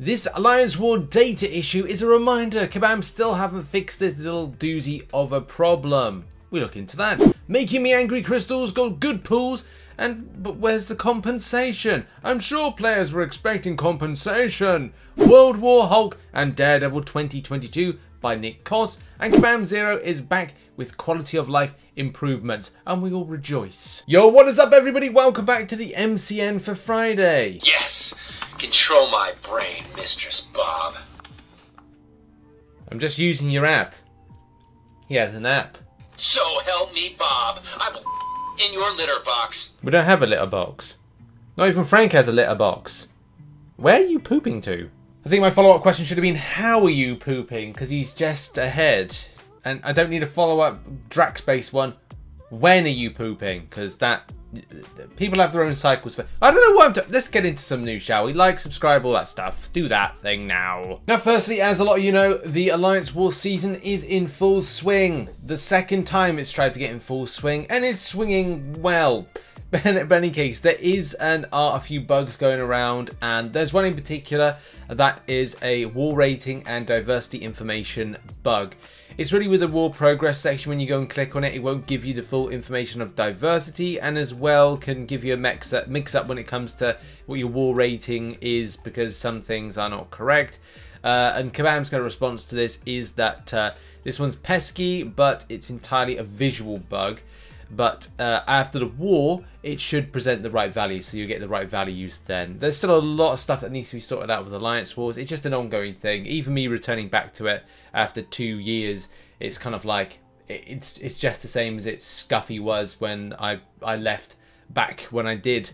This Alliance War data issue is a reminder Kabam still haven't fixed this little doozy of a problem. We look into that. Making me angry crystals got good pools, and but where's the compensation? I'm sure players were expecting compensation. World War Hulk and Daredevil 2022 by Nick Coss, and Kabam Zero is back with quality of life improvements, and we all rejoice. Yo, what is up everybody? Welcome back to the MCN for Friday. Yes! Control my brain, Mistress Bob. I'm just using your app. He has an app. So help me, Bob. I will in your litter box. We don't have a litter box. Not even Frank has a litter box. Where are you pooping to? I think my follow-up question should have been, how are you pooping? Because he's just ahead. And I don't need a follow-up Drax-based one. When are you pooping? Because that people have their own cycles for I don't know what I'm doing. Let's get into some news, shall we? Like, subscribe, all that stuff. Do that thing now. Now, firstly, as a lot of you know, the Alliance War season is in full swing. The second time it's tried to get in full swing, and it's swinging well. But in any case, there is and are a few bugs going around, and there's one in particular that is a war rating and diversity information bug. It's really with the war progress section when you go and click on it, it won't give you the full information of diversity and as well can give you a mix up, mix up when it comes to what your war rating is because some things are not correct. Uh, and Kabam's kind of response to this is that uh, this one's pesky, but it's entirely a visual bug but uh, after the war it should present the right value so you get the right values then there's still a lot of stuff that needs to be sorted out with alliance wars it's just an ongoing thing even me returning back to it after two years it's kind of like it's it's just the same as it scuffy was when i i left back when i did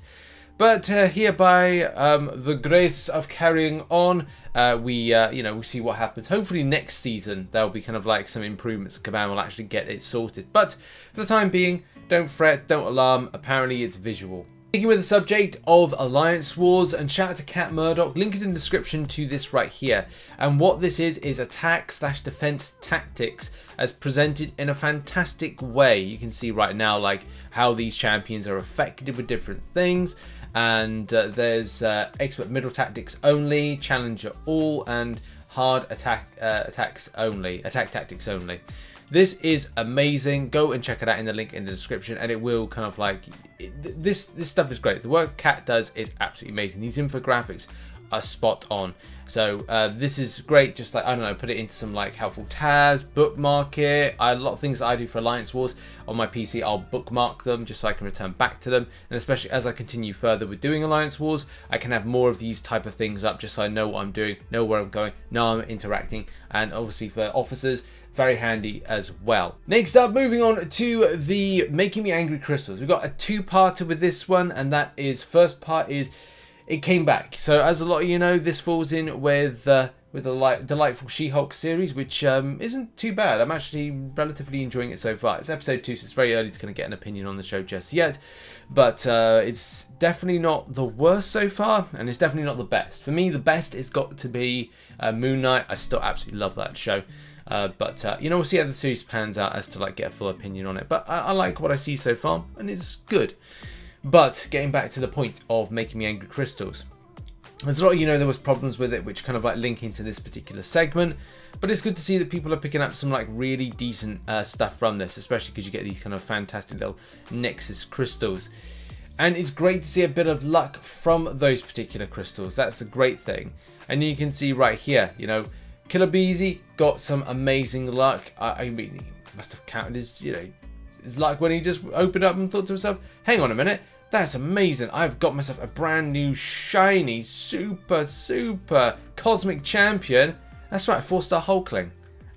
but uh, hereby, um, the grace of carrying on, uh, we uh, you know we see what happens. Hopefully next season there'll be kind of like some improvements. Kabam will actually get it sorted. But for the time being, don't fret, don't alarm. Apparently it's visual. Speaking with the subject of Alliance Wars, and shout out to Cat Murdock, link is in the description to this right here. And what this is, is attack slash defense tactics as presented in a fantastic way. You can see right now like how these champions are affected with different things and uh, there's uh, expert middle tactics only, challenger all, and hard attack uh, attacks only, attack tactics only. This is amazing. Go and check it out in the link in the description, and it will kind of like this. This stuff is great. The work Cat does is absolutely amazing. These infographics are spot on. So uh, this is great. Just like I don't know, put it into some like helpful tabs, bookmark it. I, a lot of things that I do for Alliance Wars on my PC, I'll bookmark them just so I can return back to them. And especially as I continue further with doing Alliance Wars, I can have more of these type of things up just so I know what I'm doing, know where I'm going, know I'm interacting, and obviously for officers. Very handy as well. Next up, moving on to the Making Me Angry Crystals. We've got a two-parter with this one, and that is, first part is it came back. So as a lot of you know, this falls in with uh, with the light, delightful She-Hulk series, which um, isn't too bad. I'm actually relatively enjoying it so far. It's episode two, so it's very early to kind of get an opinion on the show just yet. But uh, it's definitely not the worst so far, and it's definitely not the best. For me, the best has got to be uh, Moon Knight. I still absolutely love that show. Uh, but uh, you know, we'll see how the series pans out as to like get a full opinion on it. But I, I like what I see so far, and it's good. But getting back to the point of making me angry crystals. As a lot of you know, there was problems with it, which kind of like link into this particular segment. But it's good to see that people are picking up some like really decent uh, stuff from this, especially because you get these kind of fantastic little Nexus crystals. And it's great to see a bit of luck from those particular crystals. That's the great thing. And you can see right here, you know, Killer Beezy got some amazing luck. I, I mean, he must have counted his, you know, his luck when he just opened up and thought to himself, hang on a minute, that's amazing. I've got myself a brand new, shiny, super, super cosmic champion. That's right, four-star Hulkling.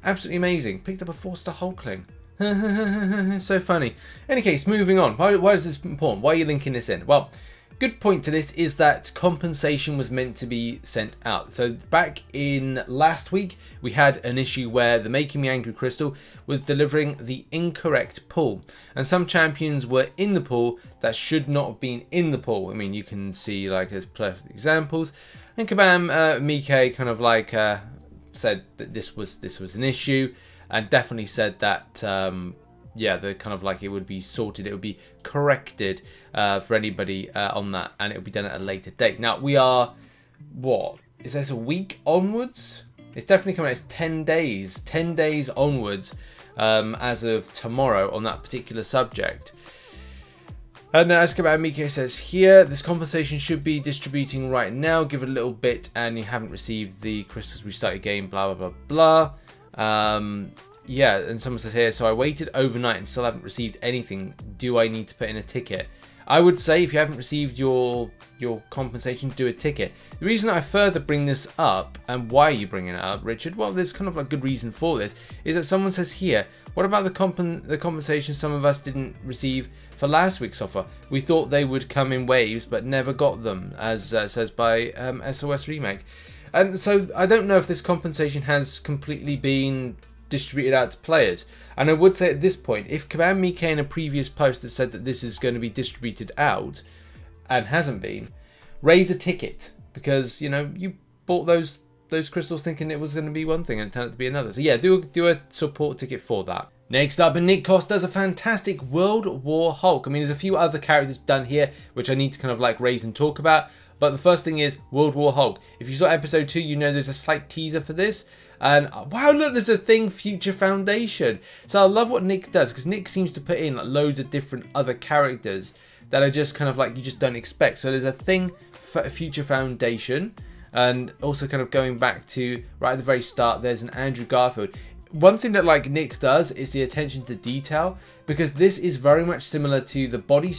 Absolutely amazing. Picked up a four-star Hulkling. so funny. Any case, moving on. Why, why is this important? Why are you linking this in? Well, good point to this is that compensation was meant to be sent out. So back in last week, we had an issue where the Making Me Angry Crystal was delivering the incorrect pool. And some champions were in the pool that should not have been in the pool. I mean, you can see like there's perfect examples. And Kabam, uh, Mike kind of like uh, said that this was this was an issue and definitely said that um, yeah, the kind of like it would be sorted, it would be corrected uh, for anybody uh, on that, and it would be done at a later date. Now we are what is this a week onwards. It's definitely coming out. It's 10 days. 10 days onwards um, as of tomorrow on that particular subject. And as Kabam Mike says here, this compensation should be distributing right now. Give it a little bit and you haven't received the crystals restart your game, blah, blah, blah, blah. Um, yeah, and someone says here, so I waited overnight and still haven't received anything. Do I need to put in a ticket? I would say if you haven't received your your compensation, do a ticket. The reason I further bring this up, and why are you bringing it up, Richard? Well, there's kind of a good reason for this, is that someone says here, what about the, comp the compensation some of us didn't receive for last week's offer? We thought they would come in waves, but never got them, as uh, says by um, SOS Remake. And so I don't know if this compensation has completely been distributed out to players. And I would say at this point, if Kabam Mike in a previous post that said that this is going to be distributed out and hasn't been, raise a ticket because you know you bought those those crystals thinking it was going to be one thing and it turned out to be another. So yeah, do do a support ticket for that. Next up, Nick Coss does a fantastic World War Hulk. I mean, there's a few other characters done here which I need to kind of like raise and talk about. But the first thing is World War Hulk. If you saw episode 2, you know there's a slight teaser for this. And uh, wow, look, there's a thing, Future Foundation. So I love what Nick does because Nick seems to put in like, loads of different other characters that are just kind of like you just don't expect. So there's a thing Future Foundation, and also kind of going back to right at the very start, there's an Andrew Garfield. One thing that like Nick does is the attention to detail because this is very much similar to the body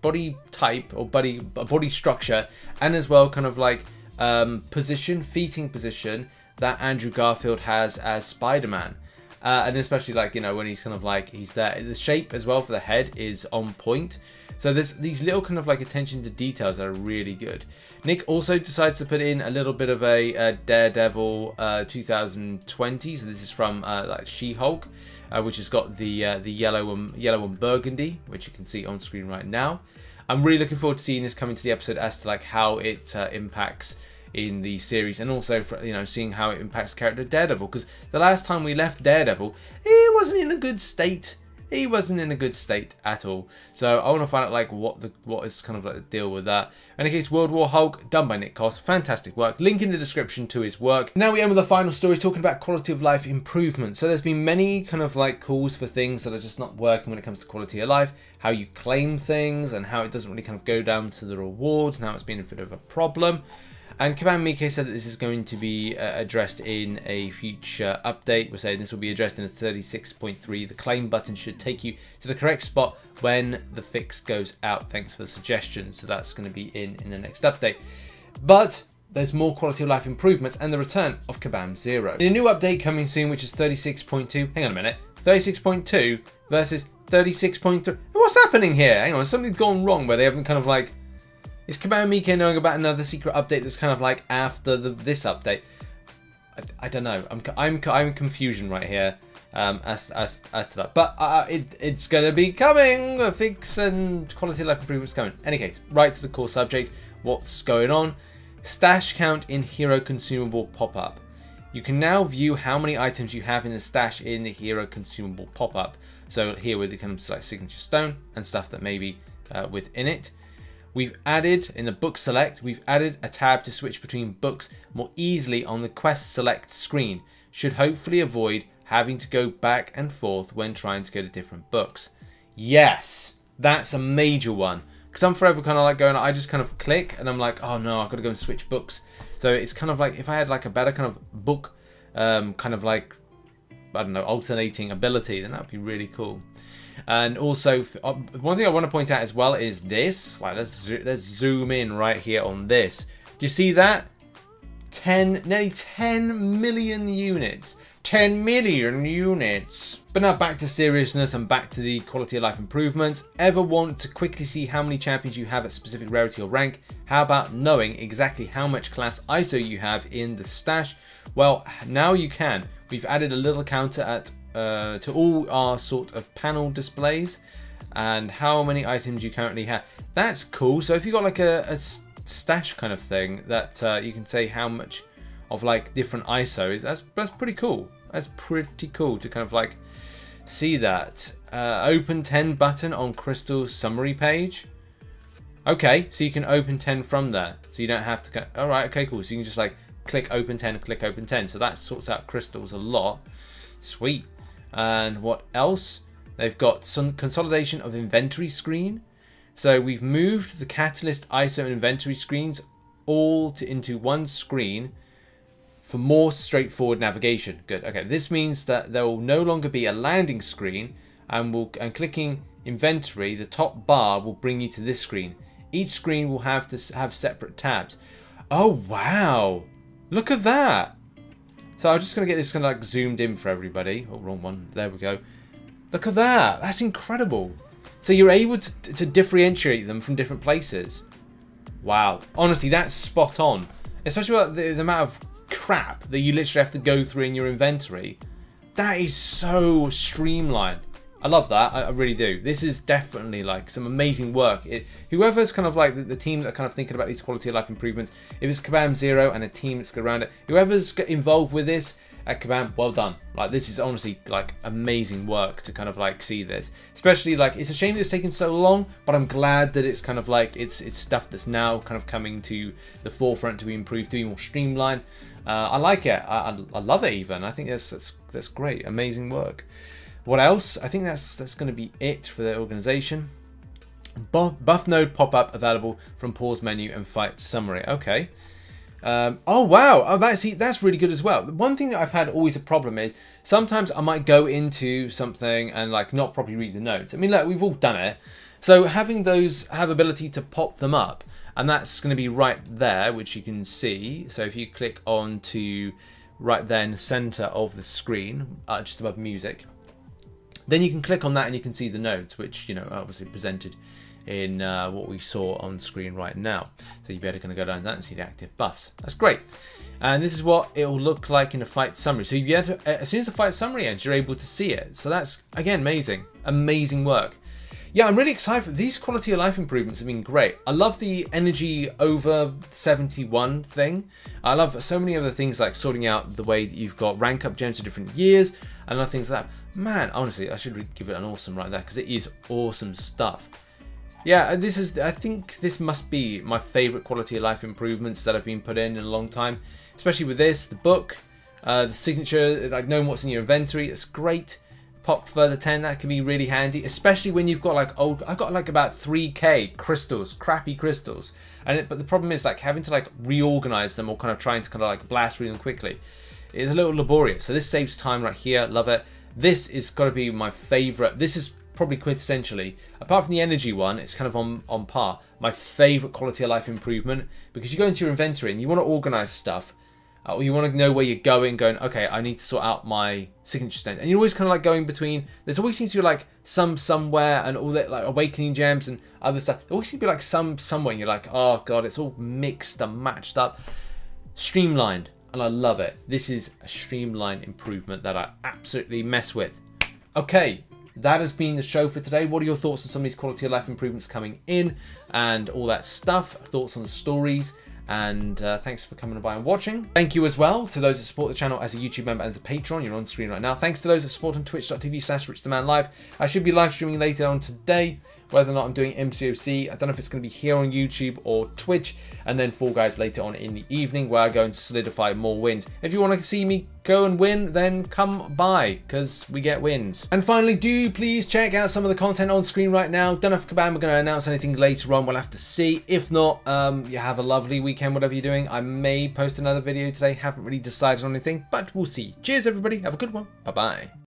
body type or body body structure and as well kind of like um, position, feeding position that Andrew Garfield has as Spider-Man. Uh, and especially like, you know, when he's kind of like, he's there. The shape as well for the head is on point. So there's these little kind of like attention to details that are really good. Nick also decides to put in a little bit of a, a Daredevil uh, 2020. So this is from uh, like She-Hulk, uh, which has got the uh, the yellow and yellow and burgundy, which you can see on screen right now. I'm really looking forward to seeing this coming to the episode as to like how it uh, impacts in the series and also for, you know seeing how it impacts the character Daredevil because the last time we left Daredevil he wasn't in a good state. He wasn't in a good state at all. So I want to find out like what the what is kind of like the deal with that. In any case World War Hulk done by Nick Coss. Fantastic work. Link in the description to his work. Now we end with the final story talking about quality of life improvement. So there's been many kind of like calls for things that are just not working when it comes to quality of life how you claim things and how it doesn't really kind of go down to the rewards and how it's been a bit of a problem and Kabam Mike said that this is going to be uh, addressed in a future update. We're saying this will be addressed in a 36.3. The claim button should take you to the correct spot when the fix goes out. Thanks for the suggestion. So that's going to be in in the next update. But there's more quality of life improvements and the return of Kabam Zero. In a new update coming soon, which is 36.2. Hang on a minute. 36.2 versus 36.3. What's happening here? Hang on, something's gone wrong where they haven't kind of like is Kabam Mike knowing about another secret update that's kind of like after the, this update? I, I don't know. I'm I'm I'm confusion right here. Um, as as as to that, but uh, it it's gonna be coming. A fix and quality of life improvements coming. Any case, right to the core subject. What's going on? Stash count in hero consumable pop up. You can now view how many items you have in the stash in the hero consumable pop up. So here we can select signature stone and stuff that may be uh, within it. We've added, in the book select, we've added a tab to switch between books more easily on the quest select screen. Should hopefully avoid having to go back and forth when trying to go to different books. Yes, that's a major one. Because I'm forever kind of like going, I just kind of click and I'm like, oh no, I've got to go and switch books. So it's kind of like, if I had like a better kind of book, um, kind of like, I don't know, alternating ability, then that would be really cool. And also, uh, one thing I want to point out as well is this. Like, let's let's zoom in right here on this. Do you see that? 10, nearly 10 million units. 10 million units. But now back to seriousness and back to the quality of life improvements. Ever want to quickly see how many champions you have at specific rarity or rank? How about knowing exactly how much class ISO you have in the stash? Well, now you can. We've added a little counter at uh, to all our sort of panel displays and how many items you currently have. That's cool. So if you've got like a, a stash kind of thing that uh, you can say how much of like different ISOs, that's, that's pretty cool. That's pretty cool to kind of like see that. Uh, open 10 button on Crystal summary page. Okay, so you can open 10 from there. So you don't have to go, all right, okay, cool. So you can just like click open 10, click open 10. So that sorts out crystals a lot. Sweet. And what else? They've got some consolidation of inventory screen. So we've moved the Catalyst ISO and inventory screens all to, into one screen for more straightforward navigation. Good. Okay, this means that there will no longer be a landing screen and, we'll, and clicking inventory, the top bar will bring you to this screen. Each screen will have to have separate tabs. Oh, wow. Look at that. So I'm just going to get this kind of like zoomed in for everybody. Oh, wrong one. There we go. Look at that. That's incredible. So you're able to, to differentiate them from different places. Wow. Honestly, that's spot on. Especially with the, the amount of crap that you literally have to go through in your inventory. That is so streamlined. I love that. I, I, really do. This is definitely like some amazing work. It, whoever's kind of like the, the, team that are kind of thinking about these quality of life improvements, if it's Kabam Zero and a team that's around it, whoever's involved with this at Kabam, well done. Like this is honestly like amazing work to kind of like see this. Especially like it's a shame that it's taken so long, but I'm glad that it's kind of like it's it's stuff that's now kind of coming to the forefront to be improved, to be more streamlined. Uh, I like it. I, I, I love it even. I think that's that's that's great. Amazing work. What else? I think that's that's going to be it for the organization. Buff, node pop-up available from pause menu and fight summary. Okay. Um, oh wow! Oh, that's that's really good as well. One thing that I've had always a problem is sometimes I might go into something and like not properly read the notes. I mean, like we've all done it. So having those have ability to pop them up, and that's going to be right there, which you can see. So if you click on to right then center of the screen, uh, just above music, then you can click on that and you can see the nodes, which, you know, obviously presented in uh, what we saw on screen right now. So you'll be able to kind of go down that and see the active buffs. That's great. And this is what it will look like in a fight summary. So you get as soon as the fight summary ends, you're able to see it. So that's, again, amazing. Amazing work. Yeah, I'm really excited. For, these quality of life improvements have been great. I love the energy over 71 thing. I love so many other things like sorting out the way that you've got rank up gems for different years and other things like that. Man, honestly, I should give it an awesome right there because it is awesome stuff. Yeah, this is. I think this must be my favorite quality of life improvements that have been put in in a long time. Especially with this, the book, uh, the signature, like knowing what's in your inventory. It's great. Pop further 10, that can be really handy, especially when you've got like old. I've got like about 3k crystals, crappy crystals, and it, but the problem is like having to like reorganize them or kind of trying to kind of like blast through them quickly. It's a little laborious, so this saves time right here. Love it. This is got to be my favorite. This is probably quintessentially, apart from the energy one, it's kind of on, on par. My favorite quality of life improvement because you go into your inventory and you want to organize stuff. Uh, you want to know where you're going, going, okay, I need to sort out my signature stone. And you're always kind of like going between, there's always seems to be like some somewhere and all that, like awakening gems and other stuff. There always seems to be like some somewhere and you're like, oh god, it's all mixed and matched up. Streamlined and I love it. This is a streamlined improvement that I absolutely mess with. Okay, that has been the show for today. What are your thoughts on some of these quality of life improvements coming in and all that stuff? Thoughts on the stories? And uh, thanks for coming by and watching. Thank you as well to those that support the channel as a YouTube member and as a patron. You're on screen right now. Thanks to those that support on twitch.tv slash richthemanlive. I should be live streaming later on today whether or not I'm doing MCOC. I don't know if it's going to be here on YouTube or Twitch, and then Fall Guys later on in the evening where I go and solidify more wins. If you want to see me go and win, then come by because we get wins. And finally, do please check out some of the content on screen right now. Don't know if Kabam are going to announce anything later on. We'll have to see. If not, um, you have a lovely weekend, whatever you're doing. I may post another video today. Haven't really decided on anything, but we'll see. Cheers, everybody. Have a good one. Bye-bye.